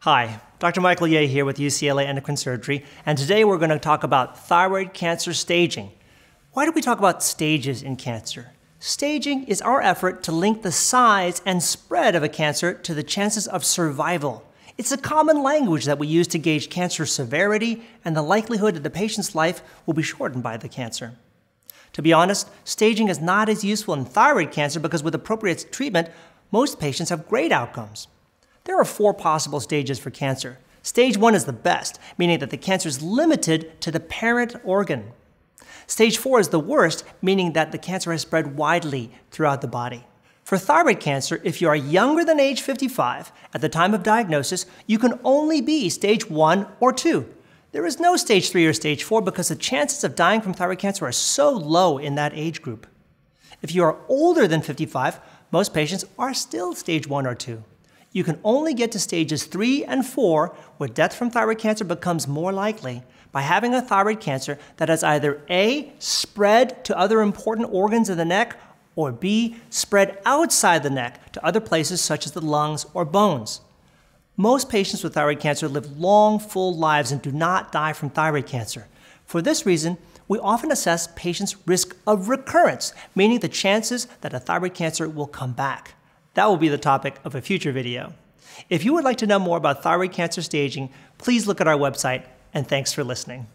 Hi, Dr. Michael Yeh here with UCLA Endocrine Surgery, and today we're going to talk about thyroid cancer staging. Why do we talk about stages in cancer? Staging is our effort to link the size and spread of a cancer to the chances of survival. It's a common language that we use to gauge cancer severity and the likelihood that the patient's life will be shortened by the cancer. To be honest, staging is not as useful in thyroid cancer because with appropriate treatment, most patients have great outcomes. There are four possible stages for cancer. Stage one is the best, meaning that the cancer is limited to the parent organ. Stage four is the worst, meaning that the cancer has spread widely throughout the body. For thyroid cancer, if you are younger than age 55 at the time of diagnosis, you can only be stage 1 or 2. There is no stage 3 or stage 4 because the chances of dying from thyroid cancer are so low in that age group. If you are older than 55, most patients are still stage 1 or 2. You can only get to stages 3 and 4 where death from thyroid cancer becomes more likely by having a thyroid cancer that has either A, spread to other important organs of the neck, or B, spread outside the neck to other places such as the lungs or bones. Most patients with thyroid cancer live long, full lives and do not die from thyroid cancer. For this reason, we often assess patients' risk of recurrence, meaning the chances that a thyroid cancer will come back. That will be the topic of a future video. If you would like to know more about thyroid cancer staging, please look at our website, and thanks for listening.